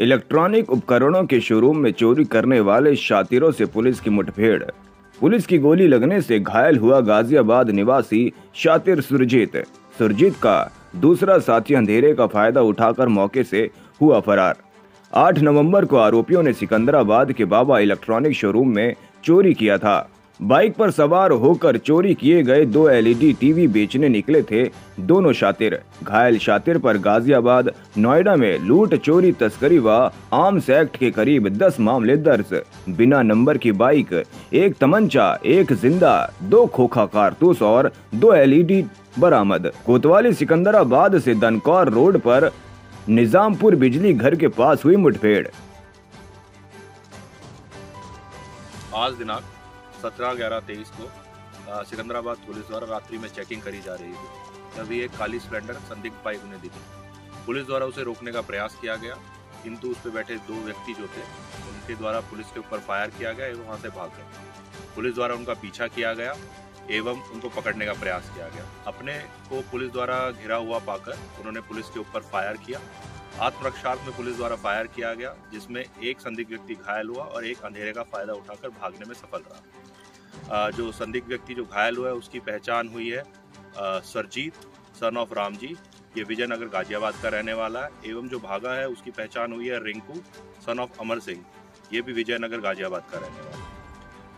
Electronic उपकरणों के showroom में चोरी करने वाले शातिरों से पुलिस की मुठभेड़। पुलिस की गोली लगने से घायल हुआ गाजियाबाद निवासी शातिर सुरजीत। सुरजीत का दूसरा साथी अंधेरे का फ़ायदा उठाकर मौके से हुआ फरार। 8 नवंबर को आरोपियों ने सिकंदराबाद के बाबा इलेक्ट्रॉनिक शोरूम में चोरी किया था। बाइक पर सवार होकर चोरी किए गए दो एलईडी टीवी बेचने निकले थे। दोनों शातिर, घायल शातिर पर गाजियाबाद, नोएडा में लूट, चोरी, तस्करी व आर्म्स एक्ट के करीब 10 मामले दर्ज। बिना नंबर की बाइक, एक तमंचा, एक ज़िंदा, दो खोखा कारतूस और दो एलईडी बरामद। कोतवाली सिकंदराबाद से दनकौर रोड पर निजामपुर बिजली घर के पास हुई मुठभेड़। आज दिनांक सत्रह ग्यारह तेईस को सिकंदराबाद पुलिस द्वारा रात्रि में चेकिंग करी जा रही थी। तभी एक काली स्प्लेंडर संदिग्ध बाइक उन्हें दिखी। पुलिस द्वारा उसे रोकने का प्रयास किया गया, किंतु उस पर बैठे दो व्यक्ति जो थे, उनके द्वारा पुलिस के ऊपर फायर किया गया एवं वहाँ से भाग गए। पुलिस द्वारा उनका पीछा किया गया एवं उनको पकड़ने का प्रयास किया गया। अपने को पुलिस द्वारा घिरा हुआ पाकर उन्होंने पुलिस के ऊपर फायर किया। आत्मरक्षार्थ में पुलिस द्वारा फायर किया गया, जिसमें एक संदिग्ध व्यक्ति घायल हुआ और एक अंधेरे का फ़ायदा उठाकर भागने में सफल रहा। जो संदिग्ध व्यक्ति जो घायल हुआ है, उसकी पहचान हुई है सरजीत सन ऑफ़ राम जी ये विजयनगर गाजियाबाद का रहने वाला है। एवं जो भागा है, उसकी पहचान हुई है रिंकू सन ऑफ़ अमर सिंह। ये भी विजयनगर गाजियाबाद का रहने वाला है।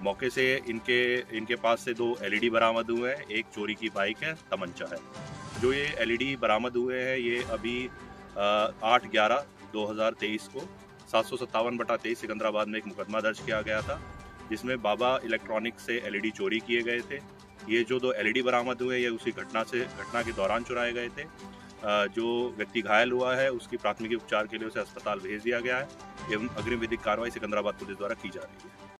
मौके से इनके इनके पास से दो एलईडी बरामद हुए हैं। एक चोरी की बाइक है, तमंचा है। जो ये एलईडी बरामद हुए हैं, ये अभी आठ ग्यारह दो हज़ार तेईस को सात सौ सत्तावन बटा तेईस सिकंदराबाद में एक मुकदमा दर्ज किया गया था, जिसमें बाबा इलेक्ट्रॉनिक से एलईडी चोरी किए गए थे। ये जो दो एलईडी बरामद हुए, ये उसी घटना से, घटना के दौरान चुराए गए थे। जो व्यक्ति घायल हुआ है, उसकी प्राथमिक उपचार के लिए उसे अस्पताल भेज दिया गया है, एवं अग्रिम विधिक कार्रवाई सिकंदराबाद पुलिस द्वारा की जा रही है।